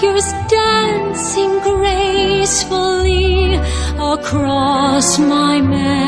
figures dancing gracefully across my mind.